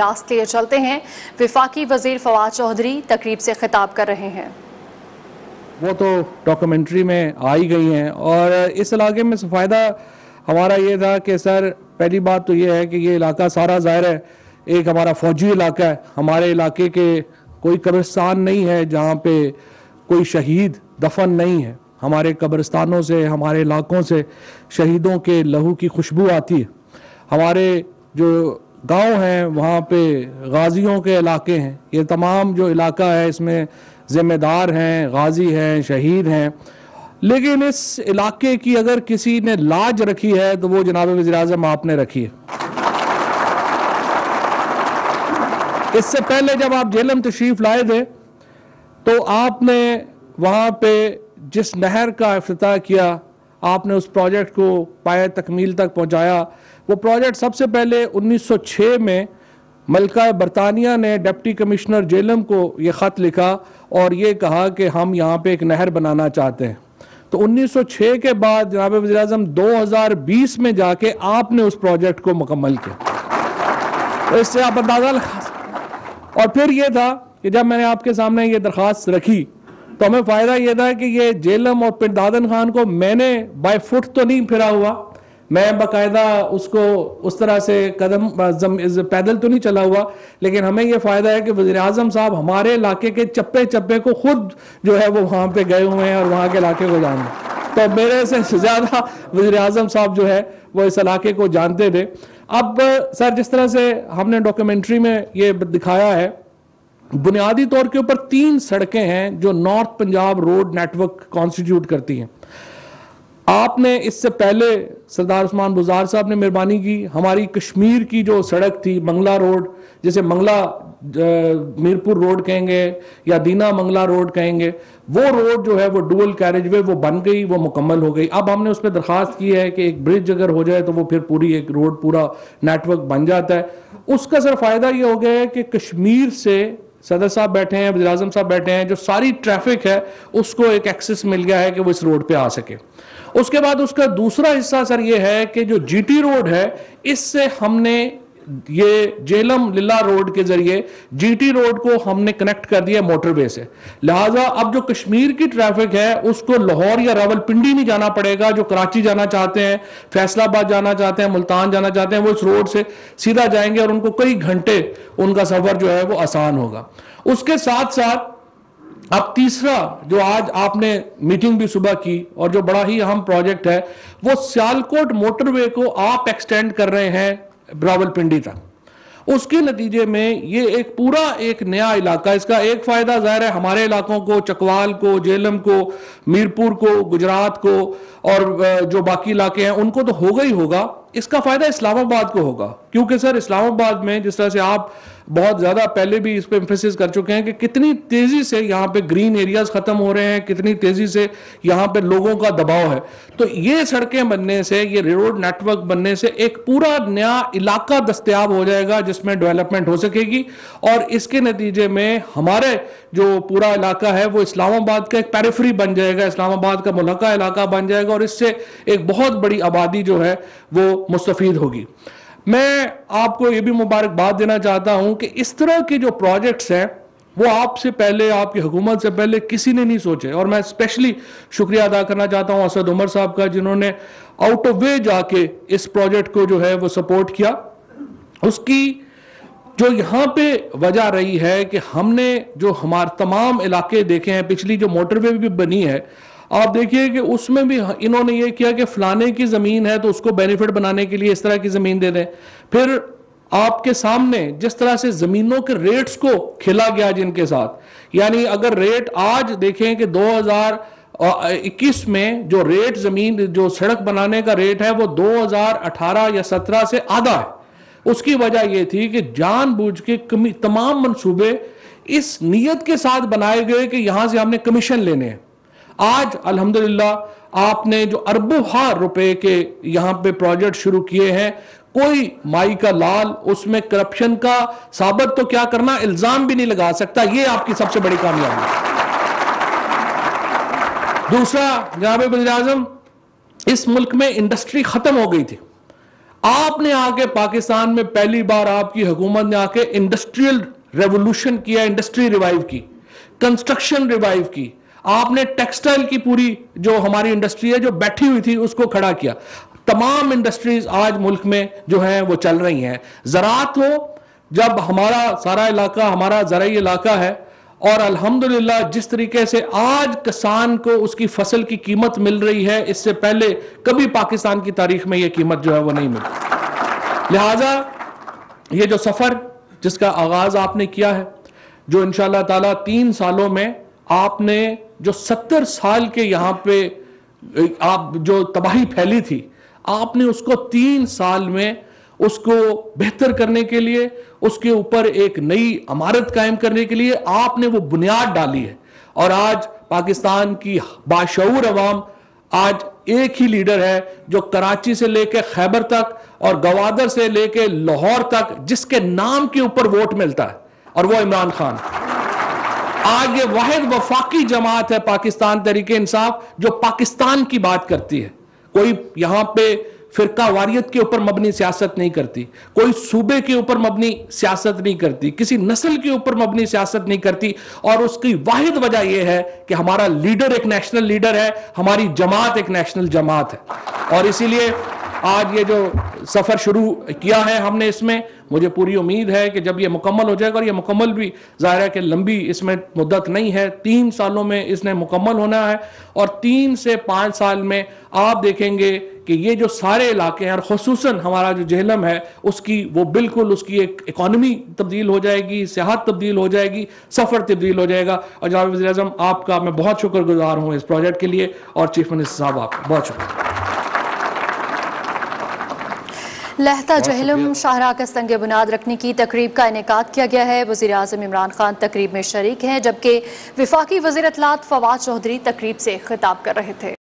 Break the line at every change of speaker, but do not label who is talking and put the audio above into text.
रास्त लिए चलते हैं। विफाकी वज़ीर फवाद चौधरी तकरीब से खिताब कर रहे हैं।
वो तो डॉक्यूमेंट्री में आ ही गई हैं और इस इलाके में फ़ायदा हमारा ये था कि सर, पहली बात तो ये है कि ये इलाका सारा ज़ाहिर है, एक हमारा फौजी इलाका है। हमारे इलाके के कोई कब्रिस्तान नहीं है जहाँ पे कोई शहीद दफन नहीं है। हमारे कब्रिस्तानों से, हमारे इलाकों से शहीदों के लहू की खुशबू आती है। हमारे जो गाँव हैं, वहाँ पे गाजियों के इलाके हैं। ये तमाम जो इलाका है, इसमें ज़िम्मेदार हैं, गाजी हैं, शहीद हैं। लेकिन इस इलाके की अगर किसी ने लाज रखी है तो वो जनाब वजी अजम आपने रखी है। इससे पहले जब आप जेलम तशरीफ़ लाए थे तो आपने वहाँ पे जिस नहर का अफ्ताह किया, आपने उस प्रोजेक्ट को पाए तकमील तक पहुँचाया वो प्रोजेक्ट सबसे पहले 1906 में मलका बरतानिया ने डिप्टी कमिश्नर जेलम को ये ख़त लिखा और ये कहा कि हम यहाँ पे एक नहर बनाना चाहते हैं। तो 1906 के बाद जनाब वजी अजम दो में जाके आपने उस प्रोजेक्ट को मुकम्मल किया। तो इससे आप अंदाज़ा और फिर ये था कि जब मैंने आपके सामने ये दरख्वास्त रखी तो हमें फ़ायदा ये था कि ये जेलम और पिंडादन खान को मैंने बाय फुट तो नहीं फिरा हुआ मैं बाकायदा उसको उस तरह से कदम पैदल तो नहीं चला हुआ, लेकिन हमें यह फ़ायदा है कि वजी अजम साहब हमारे इलाके के चप्पे चप्पे को खुद जो है वो वहाँ पे गए हुए हैं और वहाँ के इलाके को जान तो मेरे से ज़्यादा वजी अजम साहब जो है वो इस इलाके को जानते थे। अब, सर, जिस तरह से हमने डॉक्यूमेंट्री में ये दिखाया है, बुनियादी तौर के ऊपर तीन सड़कें हैं जो north Punjab road network constitute करती हैं। आपने इससे पहले सरदार उस्मान बुजार साहब ने मेहरबानी की। हमारी कश्मीर की जो सड़क थी, मंगला रोड, जैसे मंगला मीरपुर रोड कहेंगे या दीना मंगला रोड कहेंगे, वो रोड जो है, वो डुअल कैरेज वे वो बन गई, वो मुकम्मल हो गई। अब हमने उस पर दरख्वास्त की है कि एक ब्रिज अगर हो जाए तो वो फिर पूरी एक रोड पूरा नेटवर्क बन जाता है। उसका सर फ़ायदा ये हो गया है कि कश्मीर से सदर साहब बैठे हैं वजी अजम साहब बैठे हैं, जो सारी ट्रैफ़िक है, उसको एक एक्सेस मिल गया है कि वो इस रोड पे आ सके। उसके बाद उसका दूसरा हिस्सा, सर, ये है कि जो जीटी रोड है, इससे हमने ये जेलम लिल्ला रोड के ज़रिए जीटी रोड को हमने कनेक्ट कर दिया मोटरवे से। लिहाजा अब जो कश्मीर की ट्रैफ़िक है, उसको लाहौर या रावलपिंडी नहीं जाना पड़ेगा, जो कराची जाना चाहते हैं, फैसलाबाद जाना चाहते हैं, मुल्तान जाना चाहते हैं, वो इस रोड से सीधा जाएँगे और उनको कई घंटे उनका सफ़र जो है वो आसान होगा। उसके साथ साथ अब तीसरा जो आज आपने मीटिंग भी सुबह की और जो बड़ा ही अहम प्रोजेक्ट है, वो सियालकोट मोटरवे को आप एक्सटेंड कर रहे हैं रावलपिंडी तक उसके नतीजे में ये एक पूरा एक नया इलाका, इसका एक फ़ायदा ज़ाहिर है, हमारे इलाकों को, चकवाल को, जेलम को, मीरपुर को, गुजरात को और जो बाकी इलाके हैं, उनको तो होगा ही होगा। इसका फ़ायदा इस्लामाबाद को होगा। क्योंकि सर, इस्लामाबाद में जिस तरह से आप बहुत ज़्यादा पहले भी इस पर एम्फेसिस कर चुके हैं कि कितनी तेज़ी से यहाँ पे ग्रीन एरियाज़ ख़त्म हो रहे हैं, कितनी तेज़ी से यहाँ पे लोगों का दबाव है। तो ये सड़कें बनने से, ये रोड नेटवर्क बनने से एक पूरा नया इलाका दस्तियाब हो जाएगा, जिसमें डेवलपमेंट हो सकेगी। और इसके नतीजे में हमारे जो पूरा इलाका है, वो इस्लामाबाद का एक पैरिफ्री बन जाएगा। इस्लामाबाद का मुलका इलाका बन जाएगा। और इससे एक बहुत बड़ी आबादी जो है वो मुस्तफ़ होगी। मैं आपको ये भी मुबारकबाद देना चाहता हूँ कि इस तरह के जो प्रोजेक्ट्स हैं, वो आपसे पहले, आपकी हुकूमत से पहले किसी ने नहीं सोचे। और मैं स्पेशली शुक्रिया अदा करना चाहता हूँ असद उमर साहब का, जिन्होंने आउट ऑफ़ वे जाके इस प्रोजेक्ट को जो है वो सपोर्ट किया। उसकी जो यहाँ पे वजह रही है कि हमने जो हमारे तमाम इलाके देखे हैं, पिछली जो मोटरवे भी बनी है आप देखिए कि उसमें भी इन्होंने ये किया कि फलाने की ज़मीन है तो उसको बेनिफिट बनाने के लिए इस तरह की ज़मीन दे दें। फिर आपके सामने जिस तरह से ज़मीनों के रेट्स को खिला गया जिनके साथ, यानी अगर रेट आज देखें कि 2021 में जो रेट ज़मीन, जो सड़क बनाने का रेट है वो 2018 या 17 से आधा है। उसकी वजह यह थी कि जानबूझ के तमाम मंसूबे इस नीयत के साथ बनाए गए कि यहाँ से हमने कमीशन लेने हैं। आज, अल्हम्दुलिल्लाह, आपने जो अरबों हार रुपए के यहाँ पे प्रोजेक्ट शुरू किए हैं, कोई माई का लाल, उसमें करप्शन का साबित तो क्या करना, इल्ज़ाम भी नहीं लगा सकता, ये आपकी सबसे बड़ी कामयाबी दूसरा, जनाब वजी इस मुल्क में इंडस्ट्री खत्म हो गई थी। आपने आके पाकिस्तान में पहली बार आपकी हुकूमत ने आके इंडस्ट्रियल रेवोल्यूशन किया इंडस्ट्री रिवाइव की कंस्ट्रक्शन रिवाइव की। आपने टेक्सटाइल की पूरी जो हमारी इंडस्ट्री है, जो बैठी हुई थी, उसको खड़ा किया। तमाम इंडस्ट्रीज़ आज मुल्क में जो है, वो चल रही हैं। ज़रात हो जब हमारा सारा इलाका, हमारा ज़रूरी इलाका है, और अल्हम्दुलिल्लाह जिस तरीके से आज किसान को उसकी फ़सल की कीमत मिल रही है, इससे पहले कभी पाकिस्तान की तारीख में यह कीमत जो है, वो नहीं मिली। लिहाजा, ये जो सफ़र, जिसका आगाज़ आपने किया है, जो इन ताला तीन सालों में आपने जो सत्तर साल के यहाँ पे आप जो तबाही फैली थी, आपने उसको तीन साल में उसको बेहतर करने के लिए, उसके ऊपर एक नई इमारत कायम करने के लिए आपने वो बुनियाद डाली है। और आज पाकिस्तान की बाशूर अवाम आज एक ही लीडर है जो कराची से लेकर खैबर तक और गवादर से लेकर लाहौर तक जिसके नाम के ऊपर वोट मिलता है, और वो इमरान खान। आज ये वाहिद वफाकी जमात है पाकिस्तान तरीके इंसाफ, जो पाकिस्तान की बात करती है। कोई यहाँ पे फिरका वारियत के ऊपर मबनी सियासत नहीं करती, कोई सूबे के ऊपर मबनी सियासत नहीं करती, किसी नस्ल के ऊपर मबनी सियासत नहीं करती। और उसकी वाहिद वजह यह है कि हमारा लीडर एक नेशनल लीडर है, हमारी जमात एक नेशनल जमात है। और इसीलिए आज ये जो सफ़र शुरू किया है हमने इसमें, मुझे पूरी उम्मीद है कि जब ये मुकम्मल हो जाएगा और ये मुकम्मल भी, ज़ाहिर है कि लंबी इसमें मुद्दत नहीं है। तीन सालों में इसने मुकम्मल होना है और तीन से पाँच साल में आप देखेंगे कि ये जो सारे इलाके हैं और खसूस हमारा जो जहलम है, उसकी, वो बिल्कुल उसकी एक इकानमी तब्दील हो जाएगी, सेहत तब्दील हो जाएगी, सफ़र तब्दील हो जाएगा। और जनाब वजी अजम, आपका मैं बहुत शुक्रगुजार हूँ इस प्रोजेक्ट के लिए और चीफ मिनिस्टर साहब आपका, बहुत शुक्रिया।
लहता जहलम शाहरा का संग बुनियाद रखने की तकरीब का इनका किया गया है। वजी अजम इमरान खान तकरीब में शरीक हैं जबकि विफाकी वजी अतलात फवाद चौधरी तकरीब से खिताब कर रहे थे।